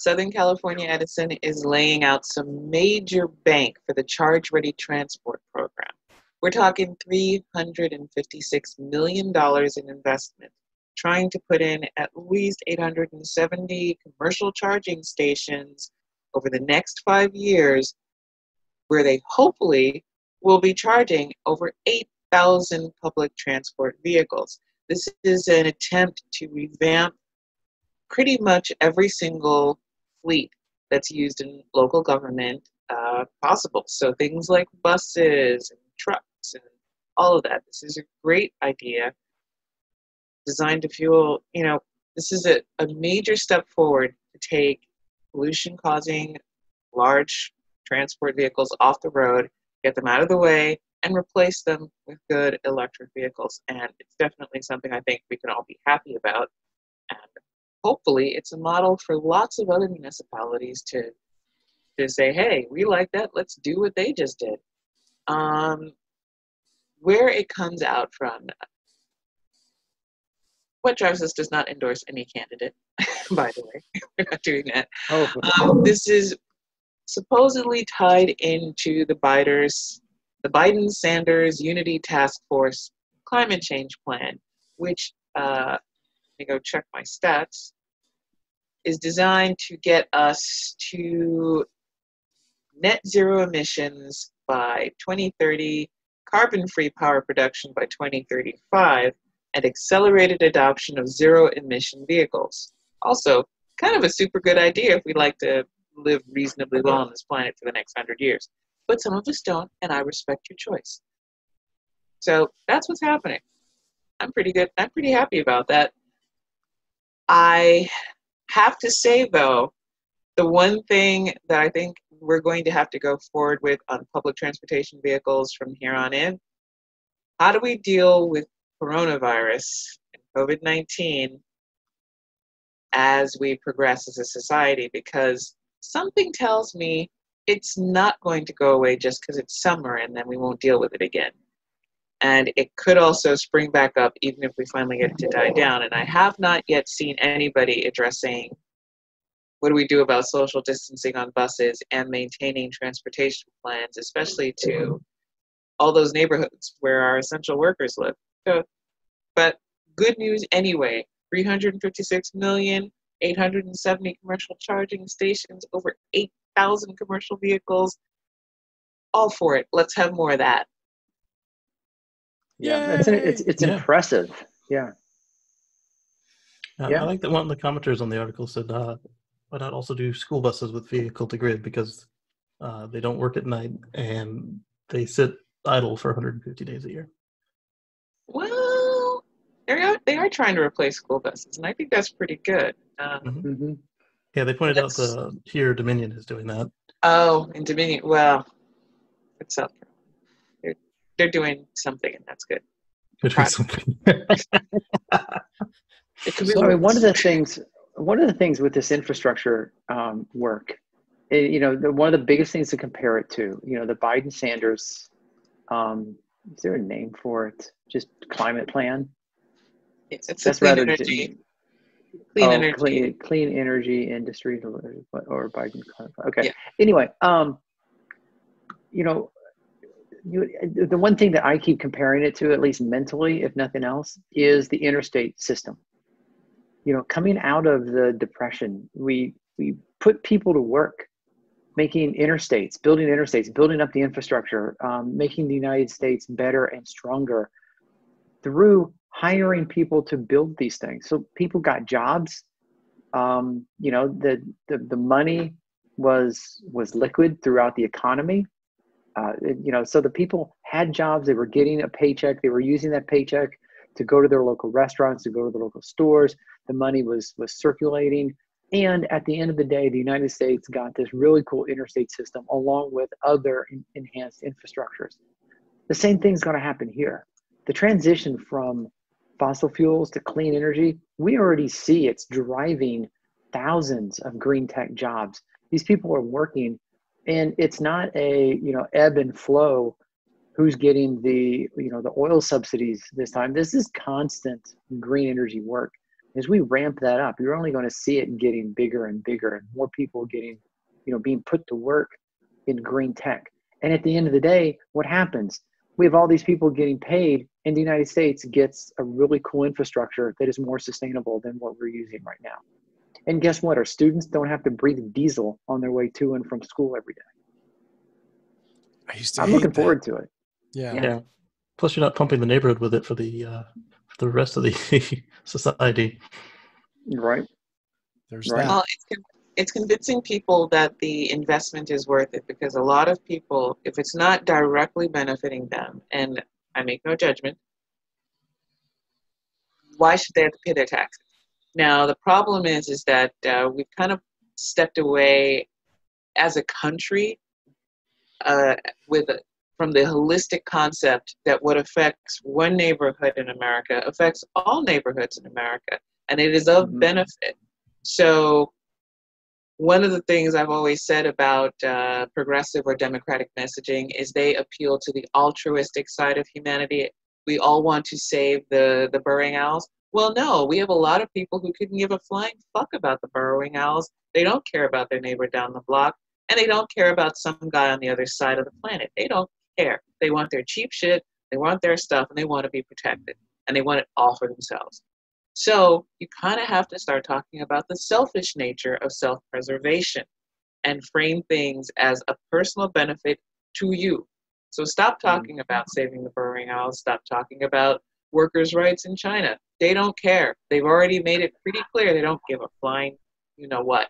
Southern California Edison is laying out some major bank for the charge ready transport program. We're talking $356 million in investment, trying to put in at least 870 commercial charging stations over the next five years, where they hopefully will be charging over 8,000 public transport vehicles. This is an attempt to revamp pretty much every single fleet that's used in local government uh, possible. So things like buses and trucks and all of that. This is a great idea designed to fuel, you know, this is a, a major step forward to take pollution causing large transport vehicles off the road, get them out of the way, and replace them with good electric vehicles. And it's definitely something I think we can all be happy about. And hopefully, it's a model for lots of other municipalities to to say, "Hey, we like that. Let's do what they just did." Um, where it comes out from, what drives us does not endorse any candidate. by the way, we're not doing that. Oh. Um, this is supposedly tied into the Biden's the Biden Sanders Unity Task Force climate change plan, which, uh, me go check my stats, is designed to get us to net zero emissions by 2030, carbon free power production by 2035, and accelerated adoption of zero emission vehicles. Also, kind of a super good idea if we'd like to live reasonably well on this planet for the next hundred years but some of us don't, and I respect your choice. So that's what's happening. I'm pretty good. I'm pretty happy about that. I have to say, though, the one thing that I think we're going to have to go forward with on public transportation vehicles from here on in how do we deal with coronavirus and COVID 19 as we progress as a society? Because something tells me it's not going to go away just because it's summer and then we won't deal with it again. And it could also spring back up even if we finally get it to die down. And I have not yet seen anybody addressing what do we do about social distancing on buses and maintaining transportation plans, especially to all those neighborhoods where our essential workers live. So, but good news anyway 356 million, 870 commercial charging stations, over 8 thousand commercial vehicles. All for it. Let's have more of that. Yeah, it's it's it's yeah. impressive. Yeah. Uh, yeah. I like that one of the commenters on the article said, uh, "Why not also do school buses with vehicle to grid because uh, they don't work at night and they sit idle for 150 days a year." Well, they are they are trying to replace school buses, and I think that's pretty good. Um, mm-hmm. mm-hmm. Yeah, they pointed out the here Dominion is doing that. Oh, in Dominion, well, it's up. They're, they're doing something, and that's good. They're doing something. so, I mean, one of the things, one of the things with this infrastructure um, work, it, you know, the, one of the biggest things to compare it to, you know, the Biden Sanders, um, is there a name for it? Just climate plan. It's, it's That's rather energy. Clean oh, energy. Clean, clean energy industry or Biden. Okay. Yeah. Anyway, um, you know, you, the one thing that I keep comparing it to, at least mentally, if nothing else, is the interstate system. You know, coming out of the depression, we we put people to work, making interstates, building interstates, building up the infrastructure, um, making the United States better and stronger through hiring people to build these things. So people got jobs. Um, you know, the, the the money was was liquid throughout the economy. Uh, you know, so the people had jobs. They were getting a paycheck. They were using that paycheck to go to their local restaurants, to go to the local stores. The money was was circulating. And at the end of the day, the United States got this really cool interstate system along with other in, enhanced infrastructures. The same thing's going to happen here. The transition from fossil fuels to clean energy, we already see it's driving thousands of green tech jobs. These people are working, and it's not a you know ebb and flow. Who's getting the you know the oil subsidies this time? This is constant green energy work. As we ramp that up, you're only going to see it getting bigger and bigger and more people getting, you know, being put to work in green tech. And at the end of the day, what happens? We have all these people getting paid, and the United States gets a really cool infrastructure that is more sustainable than what we're using right now. And guess what? Our students don't have to breathe diesel on their way to and from school every day. I used to I'm looking that. forward to it. Yeah. yeah. Plus, you're not pumping the neighborhood with it for the uh, for the rest of the society. Right. There's right. that. Well, it's, it's convincing people that the investment is worth it because a lot of people, if it's not directly benefiting them, and I make no judgment, why should they have to pay their taxes? Now, the problem is, is that uh, we've kind of stepped away as a country uh, with a, from the holistic concept that what affects one neighborhood in America affects all neighborhoods in America, and it is of mm-hmm. benefit. So, one of the things I've always said about uh, progressive or democratic messaging is they appeal to the altruistic side of humanity. We all want to save the the burrowing owls. Well, no, we have a lot of people who couldn't give a flying fuck about the burrowing owls. They don't care about their neighbor down the block, and they don't care about some guy on the other side of the planet. They don't care. They want their cheap shit, they want their stuff, and they want to be protected, and they want it all for themselves. So you kind of have to start talking about the selfish nature of self preservation and frame things as a personal benefit to you. So stop mm-hmm. talking about saving the burrowing owls, stop talking about workers' rights in China. They don't care. They've already made it pretty clear they don't give a flying, you know what.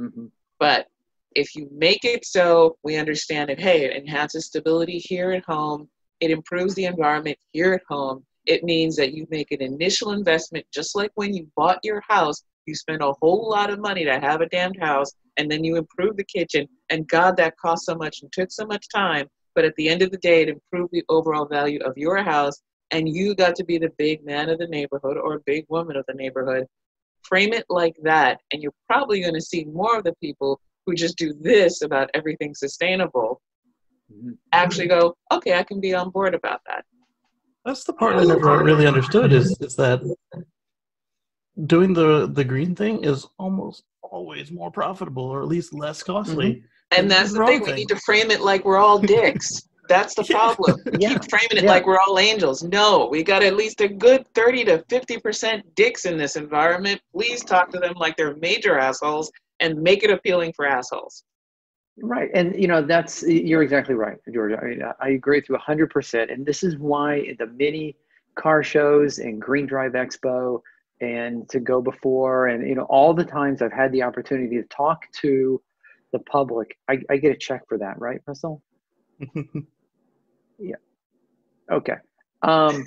Mm-hmm. But if you make it so we understand that, hey, it enhances stability here at home, it improves the environment here at home, it means that you make an initial investment, just like when you bought your house, you spend a whole lot of money to have a damned house, and then you improve the kitchen, and God, that cost so much and took so much time. But at the end of the day, it improved the overall value of your house and you got to be the big man of the neighborhood or a big woman of the neighborhood. Frame it like that, and you're probably going to see more of the people who just do this about everything sustainable mm-hmm. actually go, okay, I can be on board about that. That's the part I never really understood is, is that doing the, the green thing is almost always more profitable or at least less costly. Mm-hmm. And that's the thing, we need to frame it like we're all dicks. That's the problem. yeah. Keep framing it yeah. like we're all angels. No, we got at least a good 30 to 50% dicks in this environment. Please talk to them like they're major assholes and make it appealing for assholes. Right. And, you know, that's, you're exactly right, Georgia. I mean, I agree with you 100%. And this is why the mini car shows and Green Drive Expo and to go before and, you know, all the times I've had the opportunity to talk to the public, I, I get a check for that, right, Russell? Yeah. Okay. Um,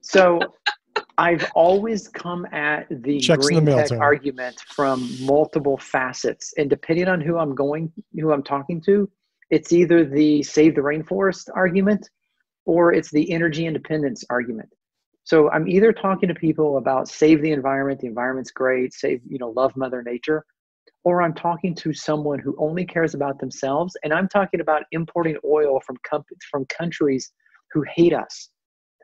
so I've always come at the Checks green the tech argument from multiple facets, and depending on who I'm going, who I'm talking to, it's either the save the rainforest argument or it's the energy independence argument. So I'm either talking to people about save the environment, the environment's great, save, you know, love Mother Nature, or I'm talking to someone who only cares about themselves, and I'm talking about importing oil from com- from countries who hate us.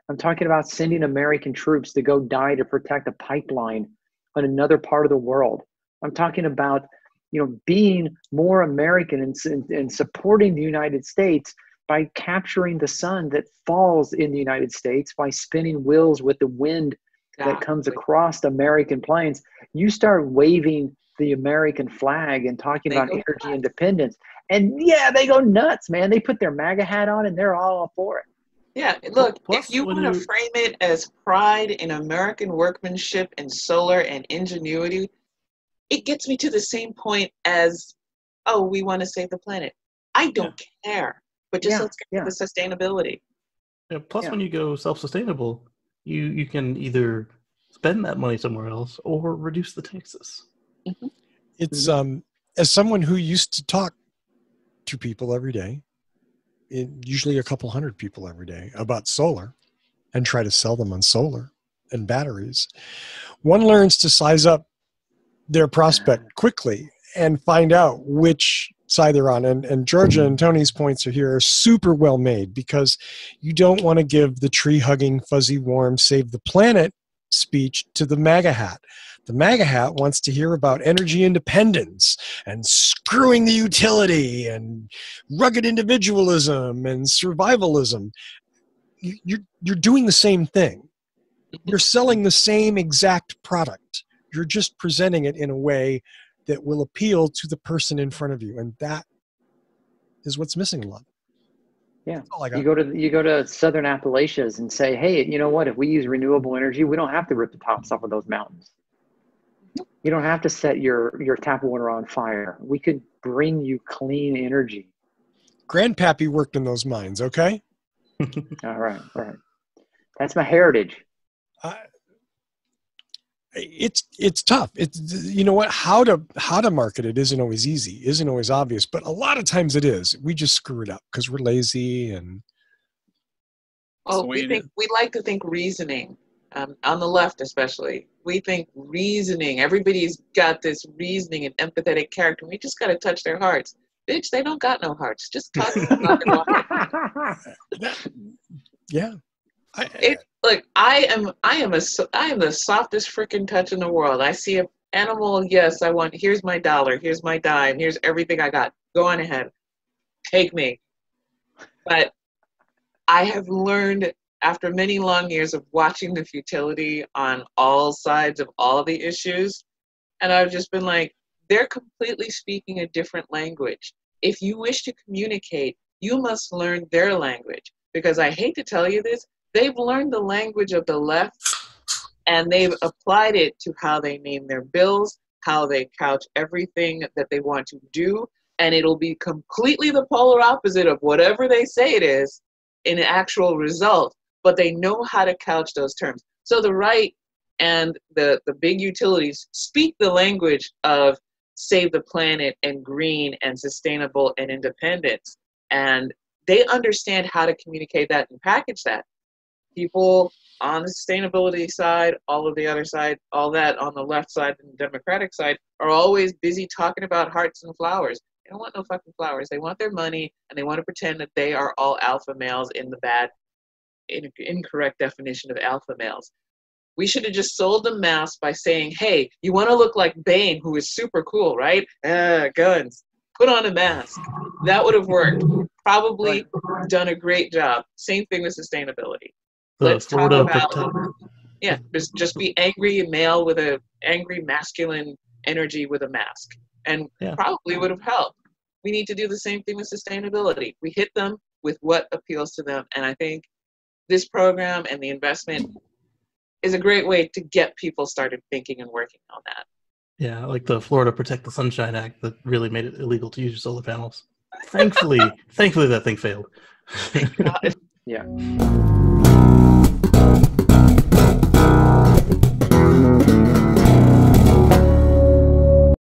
I'm talking about sending American troops to go die to protect a pipeline on another part of the world. I'm talking about you know being more American and, and, and supporting the United States by capturing the sun that falls in the United States by spinning wheels with the wind that comes across the American plains. You start waving the American flag and talking they about energy nuts. independence. And yeah, they go nuts, man. They put their MAGA hat on and they're all for it. Yeah, look, Plus, if you want to frame it as pride in American workmanship and solar and ingenuity, it gets me to the same point as, oh, we want to save the planet. I don't yeah. care, but just yeah, let's get yeah. the sustainability. Yeah, plus, when you go self-sustainable, you you can either spend that money somewhere else or reduce the taxes. Mm-hmm. It's mm-hmm. um as someone who used to talk to people every day, it, usually a couple hundred people every day about solar and try to sell them on solar and batteries. One learns to size up their prospect quickly and find out which side they're on. And, and Georgia and Tony's points are here are super well made because you don't want to give the tree hugging, fuzzy, warm, save the planet speech to the MAGA hat. The MAGA hat wants to hear about energy independence and screwing the utility and rugged individualism and survivalism. You're, you're doing the same thing. You're selling the same exact product. You're just presenting it in a way that will appeal to the person in front of you. And that is what's missing a lot. Yeah. You go to you go to Southern Appalachias and say, hey, you know what? If we use renewable energy, we don't have to rip the tops off of those mountains. You don't have to set your your tap water on fire. We could bring you clean energy. Grandpappy worked in those mines. Okay. all right. All right. That's my heritage. Uh, it's it's tough. It's you know what? How to how to market it isn't always easy isn't always obvious but a lot of times it is. We just screw it up because we're lazy and well we think we like to think reasoning um, on the left especially. We think reasoning. Everybody's got this reasoning and empathetic character we just got to touch their hearts. Bitch they don't got no hearts. Just talk, yeah I, it, look, I am, I am a, I am the softest freaking touch in the world. I see an animal, yes, I want. Here's my dollar. Here's my dime. Here's everything I got. Go on ahead, take me. But I have learned after many long years of watching the futility on all sides of all the issues, and I've just been like, they're completely speaking a different language. If you wish to communicate, you must learn their language. Because I hate to tell you this, they've learned the language of the left and they've applied it to how they name their bills, how they couch everything that they want to do, and it'll be completely the polar opposite of whatever they say it is in actual result, but they know how to couch those terms. So the right and the, the big utilities speak the language of save the planet and green and sustainable and independence. And they understand how to communicate that and package that people on the sustainability side, all of the other side, all that on the left side and the Democratic side are always busy talking about hearts and flowers. They don't want no fucking flowers. They want their money and they want to pretend that they are all alpha males in the bad, in, incorrect definition of alpha males. We should have just sold them masks by saying, hey, you want to look like Bane, who is super cool, right? Uh, guns. Put on a mask. That would have worked. Probably done a great job. Same thing with sustainability Let's Florida talk about yeah, just just be angry male with a angry masculine energy with a mask, and yeah. probably would have helped. We need to do the same thing with sustainability. We hit them with what appeals to them, and I think this program and the investment is a great way to get people started thinking and working on that. Yeah, like the Florida Protect the Sunshine Act that really made it illegal to use solar panels. Thankfully, thankfully that thing failed. yeah.